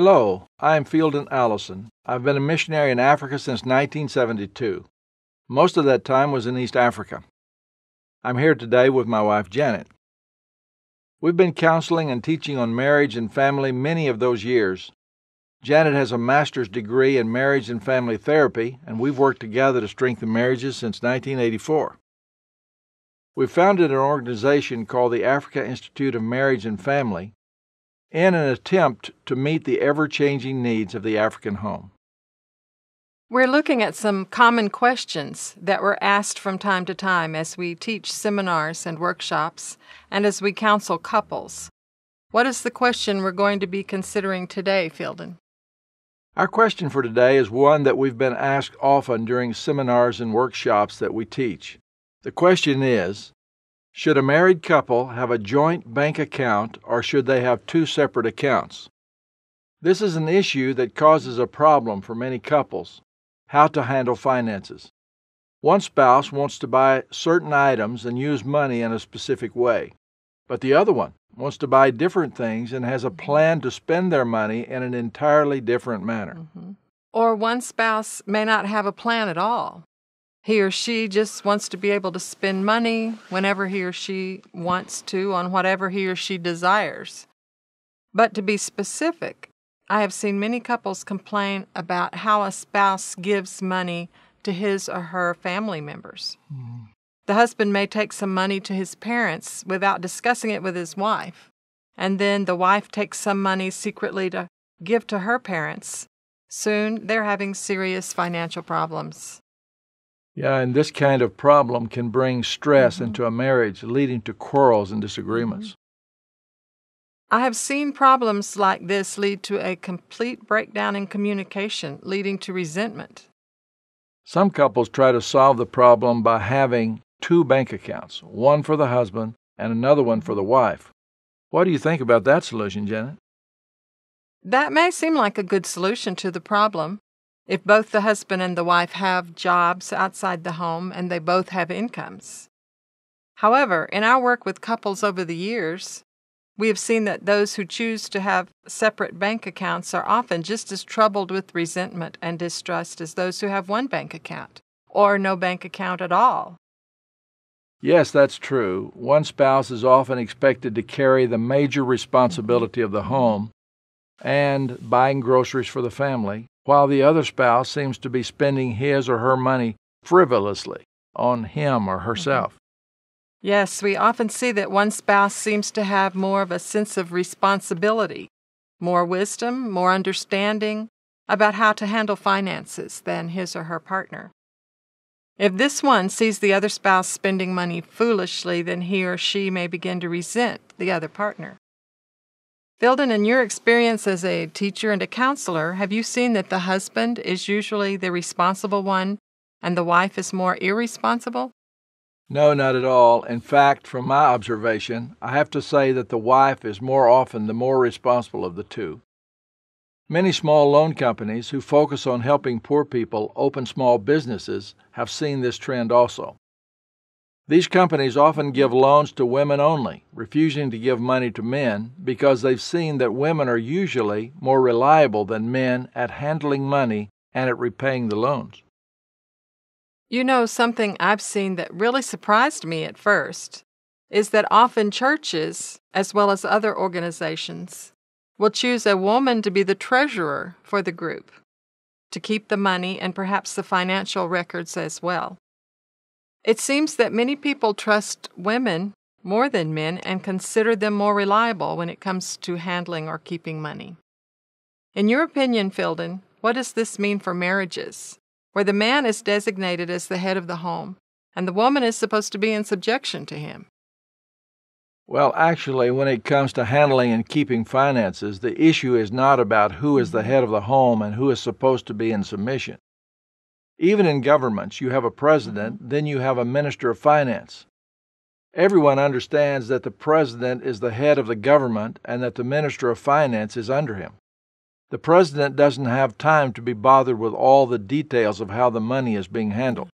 Hello, I am Fielden Allison. I've been a missionary in Africa since 1972. Most of that time was in East Africa. I'm here today with my wife Janet. We've been counseling and teaching on marriage and family many of those years. Janet has a master's degree in marriage and family therapy, and we've worked together to strengthen marriages since 1984. We founded an organization called the Africa Institute of Marriage and Family in an attempt to meet the ever changing needs of the African home. We're looking at some common questions that were asked from time to time as we teach seminars and workshops and as we counsel couples. What is the question we're going to be considering today, Fielden? Our question for today is one that we've been asked often during seminars and workshops that we teach. The question is Should a married couple have a joint bank account or should they have two separate accounts? This is an issue that causes a problem for many couples how to handle finances. One spouse wants to buy certain items and use money in a specific way, but the other one wants to buy different things and has a plan to spend their money in an entirely different manner. Mm-hmm. Or one spouse may not have a plan at all. He or she just wants to be able to spend money whenever he or she wants to on whatever he or she desires. But to be specific, I have seen many couples complain about how a spouse gives money to his or her family members. Mm. The husband may take some money to his parents without discussing it with his wife, and then the wife takes some money secretly to give to her parents. Soon they're having serious financial problems. Yeah, and this kind of problem can bring stress mm-hmm. into a marriage, leading to quarrels and disagreements. Mm-hmm. I have seen problems like this lead to a complete breakdown in communication, leading to resentment. Some couples try to solve the problem by having two bank accounts, one for the husband and another one for the wife. What do you think about that solution, Janet? That may seem like a good solution to the problem if both the husband and the wife have jobs outside the home and they both have incomes. However, in our work with couples over the years, we have seen that those who choose to have separate bank accounts are often just as troubled with resentment and distrust as those who have one bank account or no bank account at all. Yes, that's true. One spouse is often expected to carry the major responsibility of the home and buying groceries for the family, while the other spouse seems to be spending his or her money frivolously on him or mm-hmm. herself. Yes, we often see that one spouse seems to have more of a sense of responsibility, more wisdom, more understanding about how to handle finances than his or her partner. If this one sees the other spouse spending money foolishly, then he or she may begin to resent the other partner. Fielden, in your experience as a teacher and a counselor, have you seen that the husband is usually the responsible one and the wife is more irresponsible? No, not at all. In fact, from my observation, I have to say that the wife is more often the more responsible of the two. Many small loan companies who focus on helping poor people open small businesses have seen this trend also. These companies often give loans to women only, refusing to give money to men because they've seen that women are usually more reliable than men at handling money and at repaying the loans. You know, something I've seen that really surprised me at first is that often churches, as well as other organizations, will choose a woman to be the treasurer for the group, to keep the money and perhaps the financial records as well. It seems that many people trust women more than men and consider them more reliable when it comes to handling or keeping money. In your opinion, Fielden, what does this mean for marriages? where the man is designated as the head of the home and the woman is supposed to be in subjection to him. Well, actually, when it comes to handling and keeping finances, the issue is not about who is the mm-hmm. head of the home and who is supposed to be in submission. Even in governments, you have a president, mm-hmm. then you have a minister of finance. Everyone understands that the president is the head of the government and that the minister of finance is under him. The president doesn't have time to be bothered with all the details of how the money is being handled.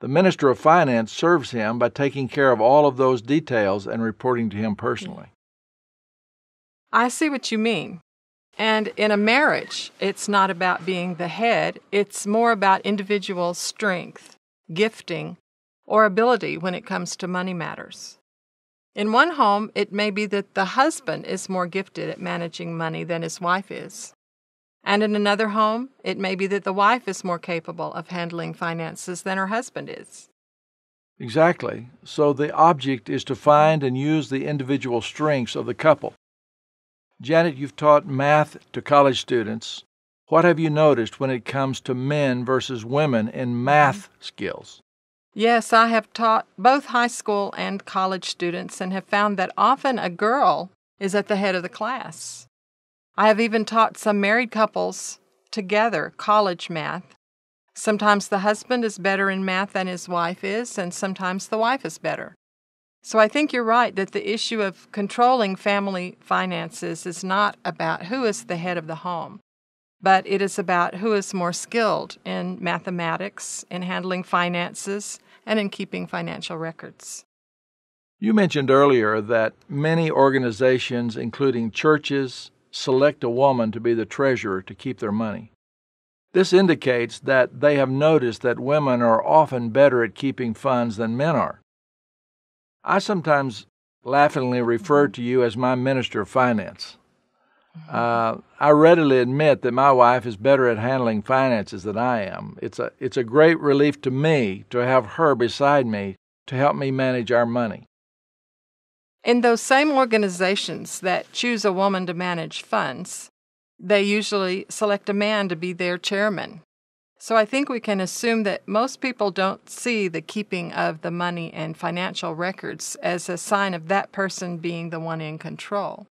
The Minister of Finance serves him by taking care of all of those details and reporting to him mm-hmm. personally. I see what you mean. And in a marriage, it's not about being the head, it's more about individual strength, gifting, or ability when it comes to money matters. In one home, it may be that the husband is more gifted at managing money than his wife is. And in another home, it may be that the wife is more capable of handling finances than her husband is. Exactly. So the object is to find and use the individual strengths of the couple. Janet, you've taught math to college students. What have you noticed when it comes to men versus women in math skills? Yes, I have taught both high school and college students and have found that often a girl is at the head of the class. I have even taught some married couples together college math. Sometimes the husband is better in math than his wife is, and sometimes the wife is better. So I think you're right that the issue of controlling family finances is not about who is the head of the home, but it is about who is more skilled in mathematics, in handling finances, and in keeping financial records. You mentioned earlier that many organizations, including churches, select a woman to be the treasurer to keep their money. This indicates that they have noticed that women are often better at keeping funds than men are. I sometimes laughingly refer to you as my minister of finance. Uh, I readily admit that my wife is better at handling finances than I am. It's a, it's a great relief to me to have her beside me to help me manage our money. In those same organizations that choose a woman to manage funds, they usually select a man to be their chairman. So I think we can assume that most people don't see the keeping of the money and financial records as a sign of that person being the one in control.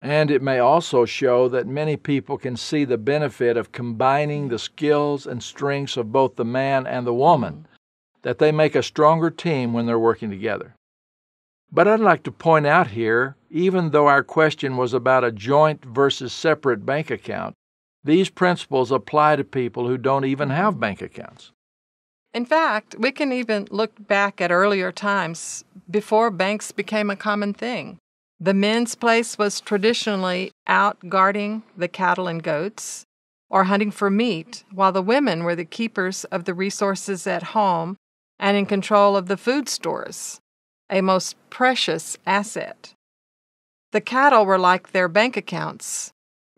And it may also show that many people can see the benefit of combining the skills and strengths of both the man and the woman, mm-hmm. that they make a stronger team when they're working together. But I'd like to point out here, even though our question was about a joint versus separate bank account, these principles apply to people who don't even have bank accounts. In fact, we can even look back at earlier times before banks became a common thing. The men's place was traditionally out guarding the cattle and goats or hunting for meat, while the women were the keepers of the resources at home and in control of the food stores, a most precious asset. The cattle were like their bank accounts,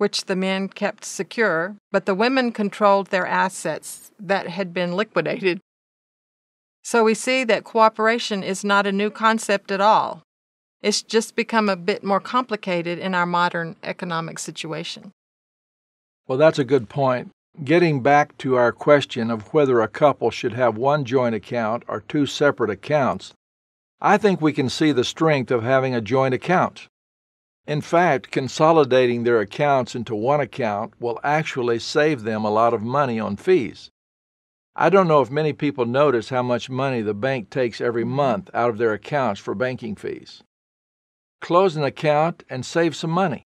which the men kept secure, but the women controlled their assets that had been liquidated. So we see that cooperation is not a new concept at all. It's just become a bit more complicated in our modern economic situation. Well, that's a good point. Getting back to our question of whether a couple should have one joint account or two separate accounts, I think we can see the strength of having a joint account. In fact, consolidating their accounts into one account will actually save them a lot of money on fees. I don't know if many people notice how much money the bank takes every month out of their accounts for banking fees. Close an account and save some money.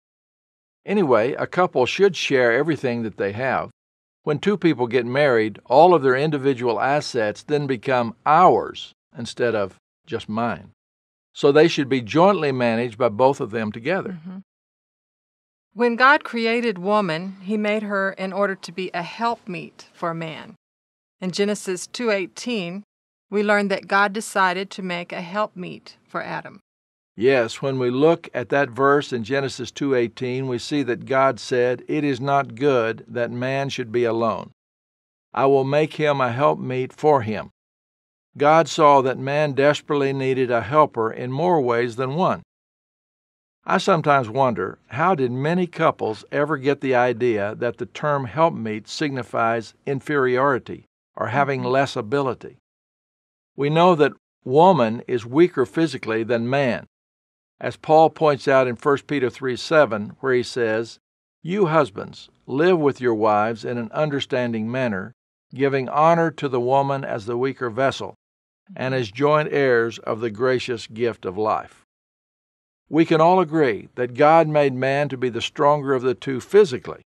Anyway, a couple should share everything that they have. When two people get married, all of their individual assets then become ours instead of just mine so they should be jointly managed by both of them together. Mm-hmm. When God created woman, he made her in order to be a helpmeet for man. In Genesis 2:18, we learn that God decided to make a helpmeet for Adam. Yes, when we look at that verse in Genesis 2:18, we see that God said, "It is not good that man should be alone. I will make him a helpmeet for him." God saw that man desperately needed a helper in more ways than one. I sometimes wonder how did many couples ever get the idea that the term helpmeet signifies inferiority or having mm-hmm. less ability? We know that woman is weaker physically than man, as Paul points out in 1 Peter 3 7, where he says, You husbands, live with your wives in an understanding manner, giving honor to the woman as the weaker vessel and as joint heirs of the gracious gift of life. We can all agree that God made man to be the stronger of the two physically.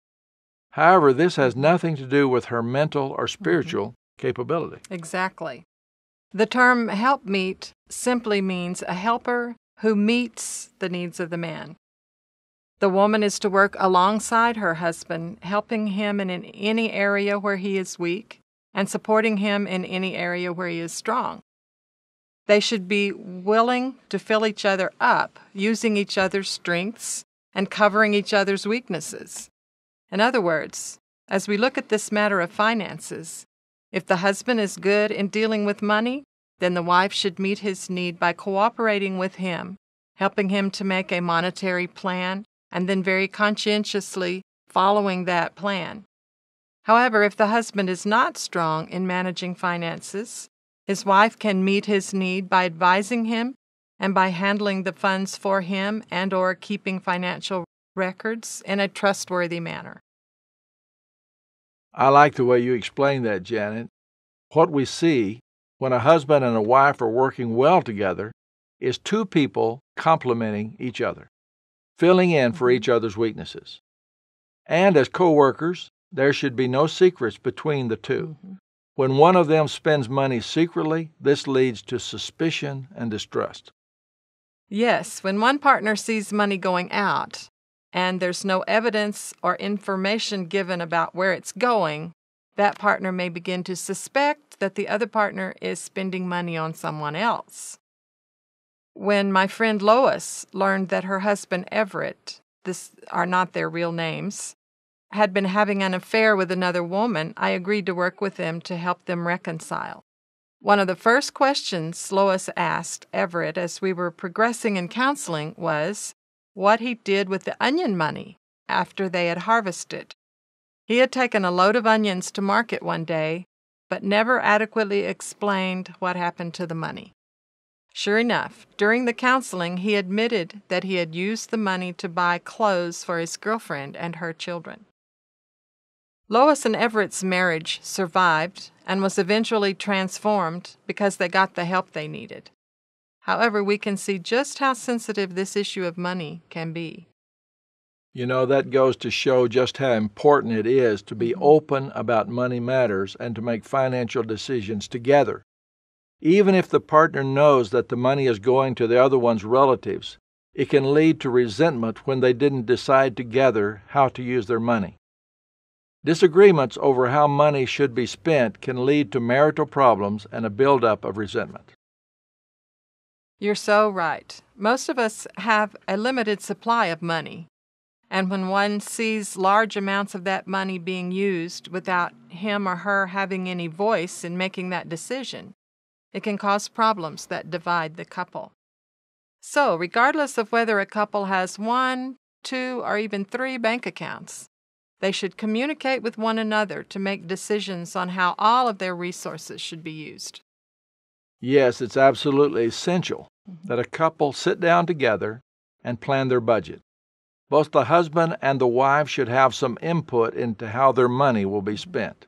However, this has nothing to do with her mental or spiritual mm-hmm. capability. Exactly. The term helpmeet simply means a helper who meets the needs of the man. The woman is to work alongside her husband, helping him in any area where he is weak and supporting him in any area where he is strong. They should be willing to fill each other up, using each other's strengths and covering each other's weaknesses. In other words, as we look at this matter of finances, if the husband is good in dealing with money, then the wife should meet his need by cooperating with him, helping him to make a monetary plan, and then very conscientiously following that plan. However, if the husband is not strong in managing finances, his wife can meet his need by advising him and by handling the funds for him and or keeping financial records in a trustworthy manner. I like the way you explain that, Janet. What we see when a husband and a wife are working well together is two people complementing each other, filling in for each other's weaknesses. And as co workers, there should be no secrets between the 2 mm-hmm. When one of them spends money secretly, this leads to suspicion and distrust. Yes, when one partner sees money going out and there's no evidence or information given about where it's going, that partner may begin to suspect that the other partner is spending money on someone else. When my friend Lois learned that her husband Everett, this are not their real names, had been having an affair with another woman, I agreed to work with them to help them reconcile. One of the first questions Lois asked Everett as we were progressing in counseling was what he did with the onion money after they had harvested. He had taken a load of onions to market one day, but never adequately explained what happened to the money. Sure enough, during the counseling, he admitted that he had used the money to buy clothes for his girlfriend and her children. Lois and Everett's marriage survived and was eventually transformed because they got the help they needed. However, we can see just how sensitive this issue of money can be. You know, that goes to show just how important it is to be mm-hmm. open about money matters and to make financial decisions together. Even if the partner knows that the money is going to the other one's relatives, it can lead to resentment when they didn't decide together how to use their money. Disagreements over how money should be spent can lead to marital problems and a buildup of resentment. You're so right. Most of us have a limited supply of money. And when one sees large amounts of that money being used without him or her having any voice in making that decision, it can cause problems that divide the couple. So, regardless of whether a couple has one, two, or even three bank accounts, they should communicate with one another to make decisions on how all of their resources should be used. Yes, it's absolutely essential mm-hmm. that a couple sit down together and plan their budget. Both the husband and the wife should have some input into how their money will be spent.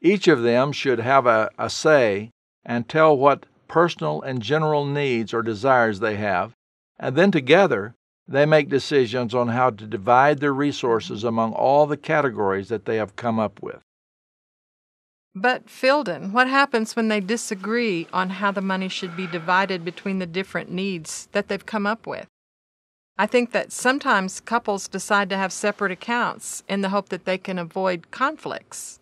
Each of them should have a, a say and tell what personal and general needs or desires they have, and then together they make decisions on how to divide their resources mm-hmm. among all the categories that they have come up with. But, Fielden, what happens when they disagree on how the money should be divided between the different needs that they've come up with? I think that sometimes couples decide to have separate accounts in the hope that they can avoid conflicts.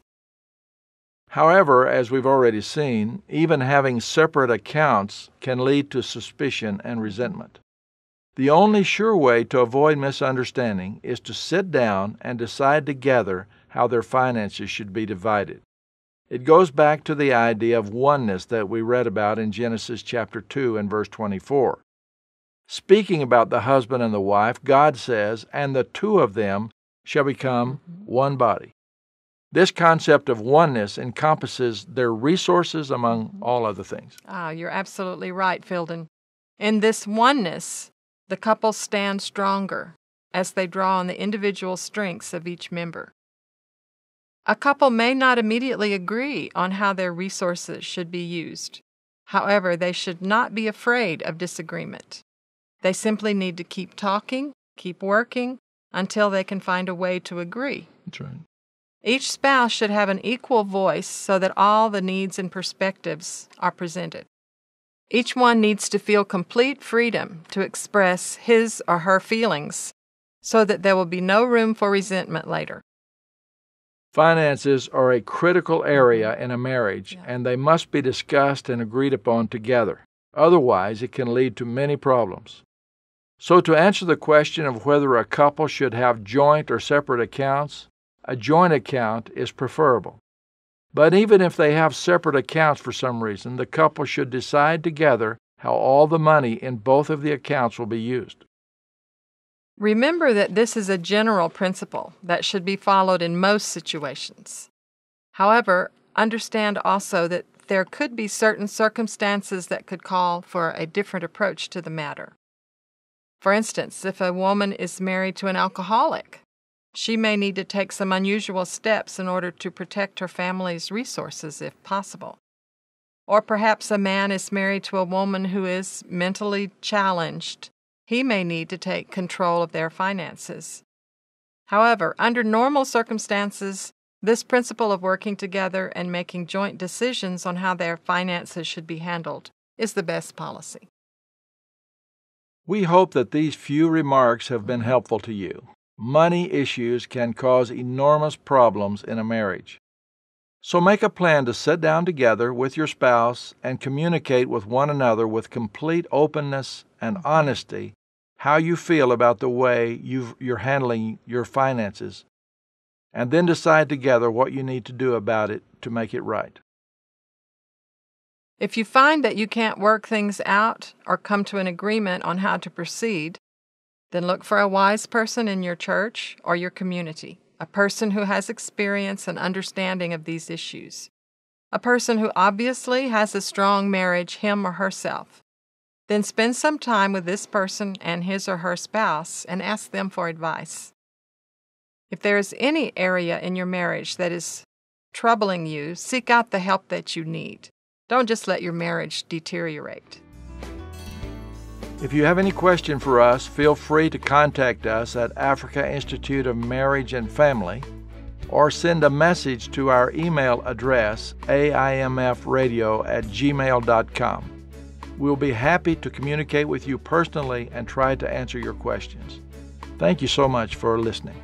However, as we've already seen, even having separate accounts can lead to suspicion and resentment. The only sure way to avoid misunderstanding is to sit down and decide together how their finances should be divided. It goes back to the idea of oneness that we read about in Genesis chapter 2 and verse 24. Speaking about the husband and the wife, God says, And the two of them shall become one body. This concept of oneness encompasses their resources among all other things. Ah, you're absolutely right, Fielden. In this oneness, the couple stand stronger as they draw on the individual strengths of each member. A couple may not immediately agree on how their resources should be used. However, they should not be afraid of disagreement. They simply need to keep talking, keep working, until they can find a way to agree. That's right. Each spouse should have an equal voice so that all the needs and perspectives are presented. Each one needs to feel complete freedom to express his or her feelings so that there will be no room for resentment later. Finances are a critical area in a marriage, and they must be discussed and agreed upon together. Otherwise, it can lead to many problems. So, to answer the question of whether a couple should have joint or separate accounts, a joint account is preferable. But even if they have separate accounts for some reason, the couple should decide together how all the money in both of the accounts will be used. Remember that this is a general principle that should be followed in most situations. However, understand also that there could be certain circumstances that could call for a different approach to the matter. For instance, if a woman is married to an alcoholic, she may need to take some unusual steps in order to protect her family's resources if possible. Or perhaps a man is married to a woman who is mentally challenged he may need to take control of their finances. However, under normal circumstances, this principle of working together and making joint decisions on how their finances should be handled is the best policy. We hope that these few remarks have been helpful to you. Money issues can cause enormous problems in a marriage. So make a plan to sit down together with your spouse and communicate with one another with complete openness and honesty how you feel about the way you are handling your finances, and then decide together what you need to do about it to make it right. If you find that you can't work things out or come to an agreement on how to proceed, then look for a wise person in your church or your community a person who has experience and understanding of these issues, a person who obviously has a strong marriage, him or herself. Then spend some time with this person and his or her spouse and ask them for advice. If there is any area in your marriage that is troubling you, seek out the help that you need. Don't just let your marriage deteriorate. If you have any question for us, feel free to contact us at Africa Institute of Marriage and Family or send a message to our email address, aimfradio at gmail.com. We'll be happy to communicate with you personally and try to answer your questions. Thank you so much for listening.